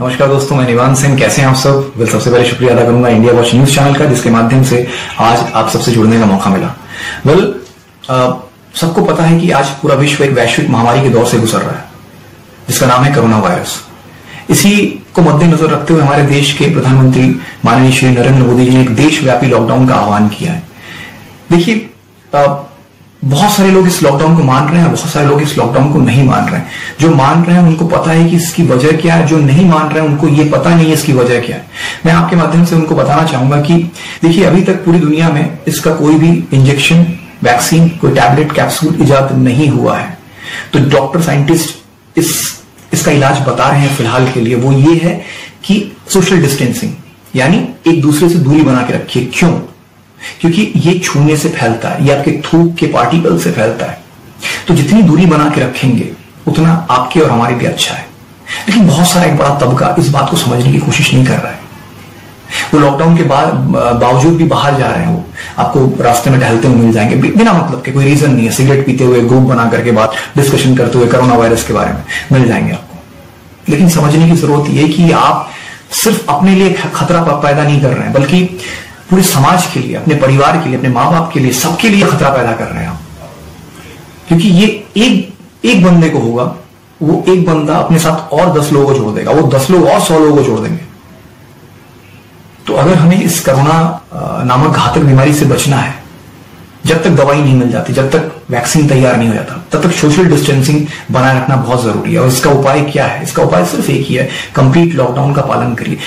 नमस्कार दोस्तों, मैं निवान सिंह। कैसे हैं आप सब? वेल, सबसे पहले शुक्रिया अदा करूँगा इंडिया वॉच न्यूज़ चैनल का, जिसके माध्यम से आज आप सबसे जुड़ने का मौका मिला। वेल सबको पता है कि आज पूरा विश्व एक वैश्विक महामारी के दौर से गुजर रहा है, जिसका नाम है कोरोना वायरस। इसी को मद्देनजर रखते हुए हमारे देश के प्रधानमंत्री माननीय श्री नरेंद्र मोदी जी ने एक देशव्यापी लॉकडाउन का आह्वान किया है। देखिए बहुत सारे लोग इस लॉकडाउन को मान रहे हैं, बहुत सारे लोग इस लॉकडाउन को नहीं मान रहे हैं। जो मान रहे हैं, उनको पता है कि इसकी वजह क्या है, जो नहीं मान रहे हैं, उनको ये पता नहीं है इसकी वजह क्या है। मैं आपके माध्यम से उनको बताना चाहूँगा कि, देखिए, अभी तक पूरी दुनिया में इसका कोई भी इंजेक्शन वैक्सीन कोई टैबलेट कैप्सूल इजाद नहीं हुआ है। तो डॉक्टर साइंटिस्ट इस, इसका इलाज बता रहे हैं फ़िलहाल के लिए। वो ये है कि सोशल डिस्टेंसिंग यानी एक दूसरे से दूरी बना के रखिए। क्यों? क्योंकि ये छूने से फैलता है, ये आपके थूक के पार्टिकल से फैलता है। तो जितनी दूरी बना के रखेंगे, उतना आपके और हमारे भी अच्छा है। लेकिन बहुत सारा एक बड़ा तबका इस बात को समझने की कोशिश नहीं कर रहा है। वो लॉकडाउन के बाद बावजूद भी बाहर जा रहे हैं वो आपको रास्ते में टहलते हुए मिल जाएँगे बिना मतलब के कोई रीजन नहीं है। सिगरेट पीते हुए ग्रुप बना करके बात डिस्कशन करते हुए कोरोना वायरस के बारे में मिल जाएँगे आपको। लेकिन समझने की ज़रूरत यह कि आप सिर्फ़ अपने लिए खतरा पैदा नहीं कर रहे हैं, बल्कि पूरे समाज के लिए, अपने परिवार के लिए, अपने माँ बाप के लिए, सबके लिए खतरा पैदा कर रहे हैं क्योंकि ये एक एक बंदे को होगा, वो एक बंदा अपने साथ और दस लोगों को जोड़ देगा, वो दस लोग और सौ लोगों को जोड़ देंगे। तो अगर हमें इस कोरोना नामक घातक बीमारी से बचना है, जब तक दवाई नहीं मिल जाती, जब तक वैक्सीन तैयार नहीं हो जाता, तब तक सोशल डिस्टेंसिंग बनाए रखना बहुत ज़रूरी है। और इसका उपाय क्या है? इसका उपाय सिर्फ़ एक ही है, कंप्लीट लॉकडाउन का पालन करिए।